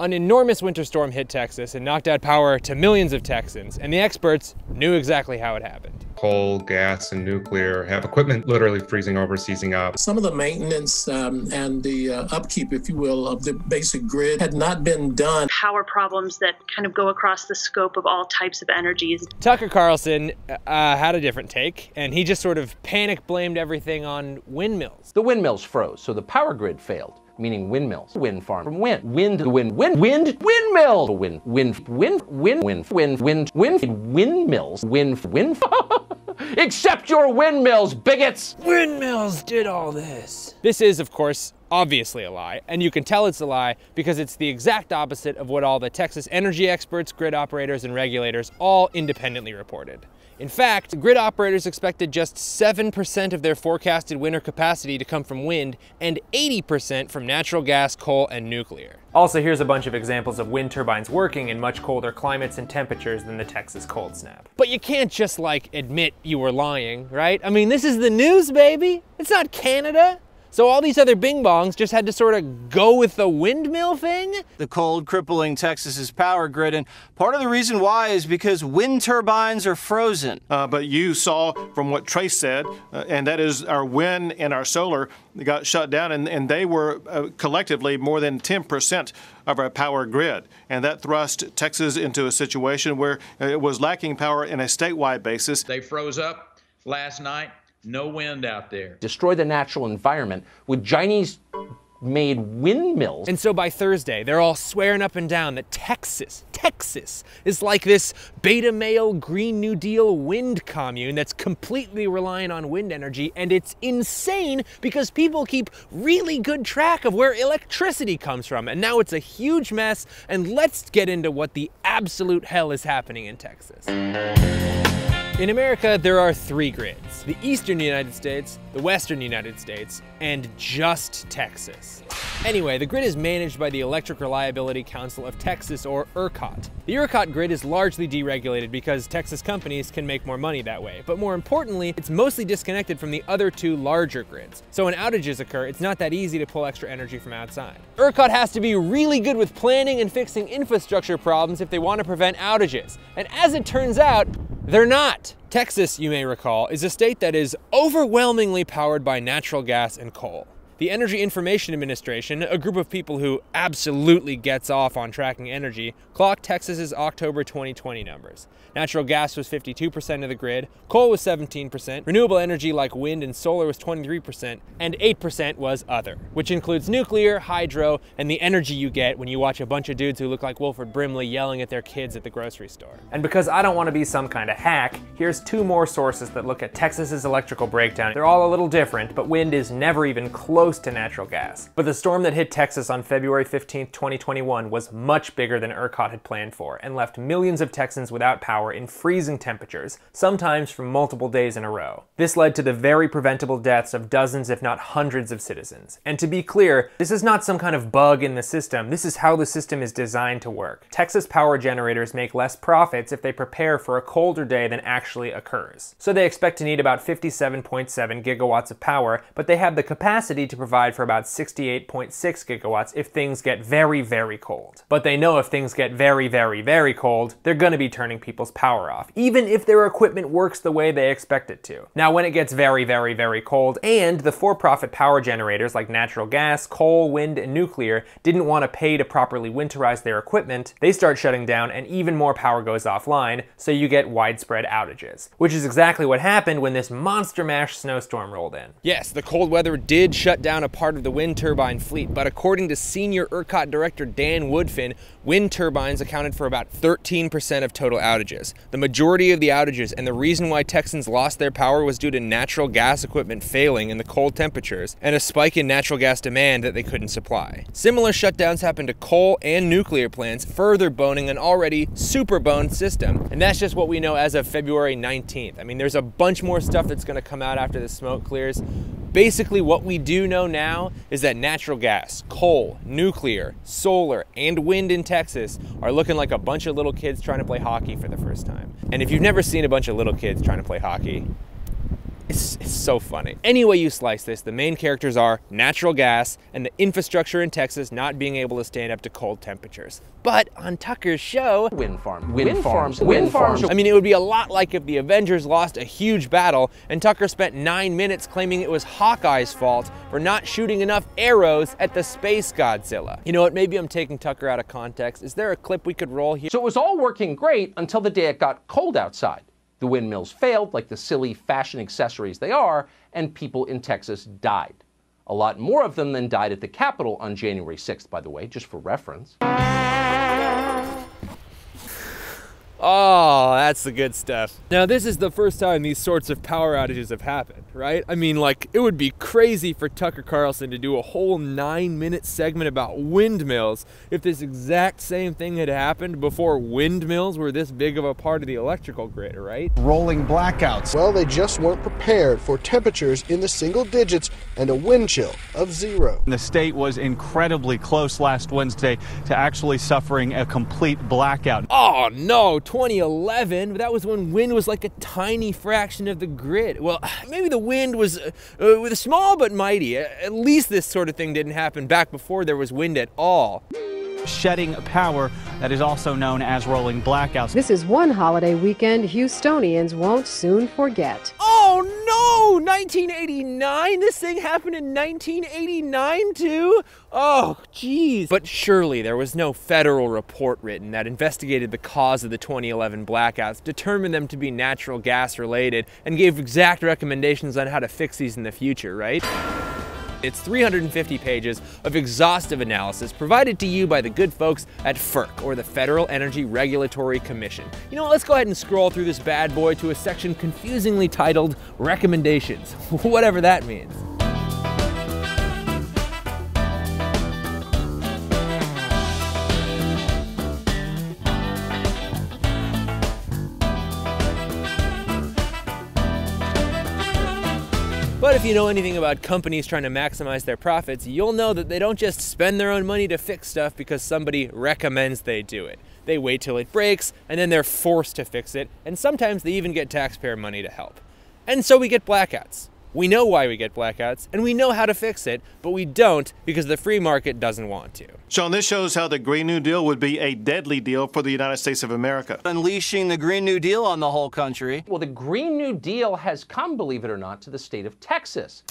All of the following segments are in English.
An enormous winter storm hit Texas and knocked out power to millions of Texans, and the experts knew exactly how it happened. Coal, gas, and nuclear have equipment literally freezing over, seizing up. Some of the maintenance um, and the uh, upkeep, if you will, of the basic grid had not been done. Power problems that kind of go across the scope of all types of energies. Tucker Carlson uh, had a different take, and he just sort of panic blamed everything on windmills. The windmills froze, so the power grid failed meaning windmills. Wind farm from wind. Wind, wind, wind, wind, windmill. Wind, wind, wind, wind, wind, wind, wind, wind, windmills. Wind, wind. Except your windmills, bigots! Windmills did all this. This is, of course, obviously a lie, and you can tell it's a lie because it's the exact opposite of what all the Texas energy experts, grid operators, and regulators all independently reported. In fact, grid operators expected just 7% of their forecasted winter capacity to come from wind and 80% from natural gas, coal, and nuclear. Also, here's a bunch of examples of wind turbines working in much colder climates and temperatures than the Texas cold snap. But you can't just like admit you were lying, right? I mean, this is the news, baby. It's not Canada. So all these other bing bongs just had to sort of go with the windmill thing? The cold crippling Texas's power grid, and part of the reason why is because wind turbines are frozen. Uh, but you saw from what Trace said, uh, and that is our wind and our solar got shut down, and, and they were uh, collectively more than 10% of our power grid. And that thrust Texas into a situation where it was lacking power in a statewide basis. They froze up last night no wind out there. Destroy the natural environment with Chinese made windmills. And so by Thursday, they're all swearing up and down that Texas, Texas, is like this beta male Green New Deal wind commune that's completely reliant on wind energy. And it's insane because people keep really good track of where electricity comes from. And now it's a huge mess. And let's get into what the absolute hell is happening in Texas. In America, there are three grids. The eastern United States, the western United States, and just Texas. Anyway, the grid is managed by the Electric Reliability Council of Texas, or ERCOT. The ERCOT grid is largely deregulated because Texas companies can make more money that way, but more importantly, it's mostly disconnected from the other two larger grids. So when outages occur, it's not that easy to pull extra energy from outside. ERCOT has to be really good with planning and fixing infrastructure problems if they want to prevent outages. And as it turns out, they're not. Texas, you may recall, is a state that is overwhelmingly powered by natural gas and coal. The Energy Information Administration, a group of people who absolutely gets off on tracking energy, clocked Texas's October 2020 numbers. Natural gas was 52% of the grid, coal was 17%, renewable energy like wind and solar was 23%, and 8% was other, which includes nuclear, hydro, and the energy you get when you watch a bunch of dudes who look like Wilford Brimley yelling at their kids at the grocery store. And because I don't want to be some kind of hack, here's two more sources that look at Texas's electrical breakdown. They're all a little different, but wind is never even close to natural gas. But the storm that hit Texas on February 15, 2021 was much bigger than ERCOT had planned for and left millions of Texans without power in freezing temperatures, sometimes for multiple days in a row. This led to the very preventable deaths of dozens if not hundreds of citizens. And to be clear, this is not some kind of bug in the system, this is how the system is designed to work. Texas power generators make less profits if they prepare for a colder day than actually occurs. So they expect to need about 57.7 gigawatts of power, but they have the capacity to provide for about 68.6 gigawatts if things get very, very cold. But they know if things get very, very, very cold, they're gonna be turning people's power off, even if their equipment works the way they expect it to. Now, when it gets very, very, very cold, and the for-profit power generators like natural gas, coal, wind, and nuclear didn't want to pay to properly winterize their equipment, they start shutting down and even more power goes offline, so you get widespread outages. Which is exactly what happened when this monster mash snowstorm rolled in. Yes, the cold weather did shut down a part of the wind turbine fleet, but according to senior ERCOT director Dan Woodfin, wind turbines accounted for about 13% of total outages. The majority of the outages and the reason why Texans lost their power was due to natural gas equipment failing in the cold temperatures and a spike in natural gas demand that they couldn't supply. Similar shutdowns happened to coal and nuclear plants, further boning an already super boned system. And that's just what we know as of February 19th. I mean, there's a bunch more stuff that's gonna come out after the smoke clears. Basically, what we do know now is that natural gas, coal, nuclear, solar, and wind in Texas are looking like a bunch of little kids trying to play hockey for the first time. And if you've never seen a bunch of little kids trying to play hockey, It's, it's so funny. Any way you slice this, the main characters are natural gas and the infrastructure in Texas not being able to stand up to cold temperatures. But on Tucker's show, Wind farm. Wind, farms. Wind farms. I mean, it would be a lot like if the Avengers lost a huge battle and Tucker spent nine minutes claiming it was Hawkeye's fault for not shooting enough arrows at the space Godzilla. You know what? Maybe I'm taking Tucker out of context. Is there a clip we could roll here? So it was all working great until the day it got cold outside. The windmills failed, like the silly fashion accessories they are, and people in Texas died. A lot more of them than died at the Capitol on January 6th, by the way, just for reference. Oh, that's the good stuff. Now, this is the first time these sorts of power outages have happened, right? I mean, like, it would be crazy for Tucker Carlson to do a whole nine minute segment about windmills if this exact same thing had happened before windmills were this big of a part of the electrical grid, right? Rolling blackouts. Well, they just weren't prepared for temperatures in the single digits and a wind chill of zero. The state was incredibly close last Wednesday to actually suffering a complete blackout. Oh, no. 2011, that was when wind was like a tiny fraction of the grid. Well, maybe the wind was uh, uh, small but mighty. At least this sort of thing didn't happen back before there was wind at all shedding power that is also known as rolling blackouts. This is one holiday weekend Houstonians won't soon forget. Oh no! 1989? This thing happened in 1989 too? Oh, geez. But surely there was no federal report written that investigated the cause of the 2011 blackouts, determined them to be natural gas related, and gave exact recommendations on how to fix these in the future, right? It's 350 pages of exhaustive analysis provided to you by the good folks at FERC, or the Federal Energy Regulatory Commission. You know let's go ahead and scroll through this bad boy to a section confusingly titled Recommendations, whatever that means. But if you know anything about companies trying to maximize their profits, you'll know that they don't just spend their own money to fix stuff because somebody recommends they do it. They wait till it breaks, and then they're forced to fix it, and sometimes they even get taxpayer money to help. And so we get blackouts. We know why we get blackouts, and we know how to fix it, but we don't because the free market doesn't want to. Sean, this shows how the Green New Deal would be a deadly deal for the United States of America. Unleashing the Green New Deal on the whole country. Well, the Green New Deal has come, believe it or not, to the state of Texas.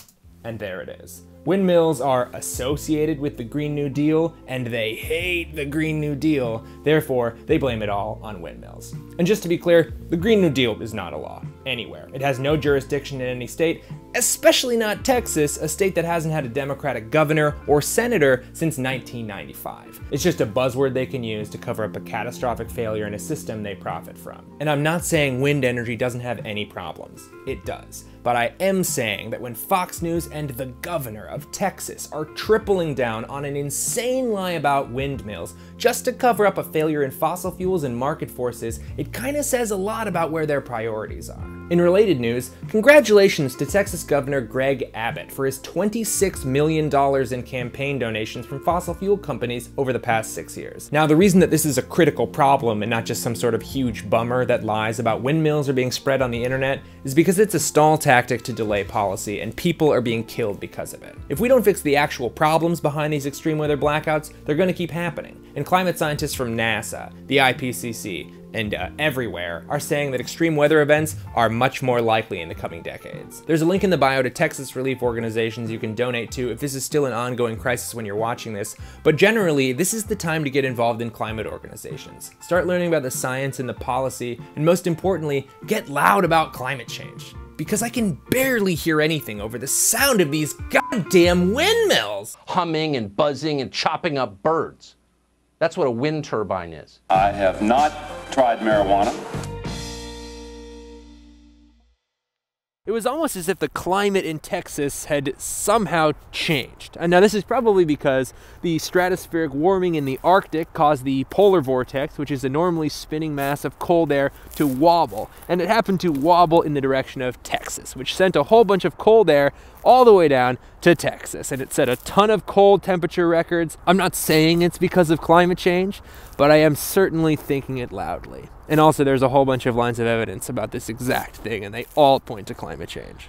And there it is. Windmills are associated with the Green New Deal, and they hate the Green New Deal. Therefore, they blame it all on windmills. And just to be clear, the Green New Deal is not a law anywhere. It has no jurisdiction in any state, especially not Texas, a state that hasn't had a Democratic governor or senator since 1995. It's just a buzzword they can use to cover up a catastrophic failure in a system they profit from. And I'm not saying wind energy doesn't have any problems. It does. But I am saying that when Fox News and the governor of Texas are tripling down on an insane lie about windmills just to cover up a failure in fossil fuels and market forces, it kinda says a lot about where their priorities are. In related news, congratulations to Texas Governor Greg Abbott for his $26 million in campaign donations from fossil fuel companies over the past six years. Now, the reason that this is a critical problem and not just some sort of huge bummer that lies about windmills are being spread on the internet is because it's a stall tactic to delay policy and people are being killed because of it. If we don't fix the actual problems behind these extreme weather blackouts, they're going to keep happening. And climate scientists from NASA, the IPCC, and uh, everywhere are saying that extreme weather events are much more likely in the coming decades. There's a link in the bio to Texas relief organizations you can donate to if this is still an ongoing crisis when you're watching this, but generally, this is the time to get involved in climate organizations. Start learning about the science and the policy, and most importantly, get loud about climate change. Because I can barely hear anything over the sound of these goddamn windmills! Humming and buzzing and chopping up birds. That's what a wind turbine is. I have not tried marijuana. It was almost as if the climate in Texas had somehow changed. And now, this is probably because the stratospheric warming in the Arctic caused the polar vortex, which is a normally spinning mass of cold air, to wobble. And it happened to wobble in the direction of Texas, which sent a whole bunch of cold air all the way down to Texas. And it set a ton of cold temperature records. I'm not saying it's because of climate change, but I am certainly thinking it loudly. And also, there's a whole bunch of lines of evidence about this exact thing, and they all point to climate change.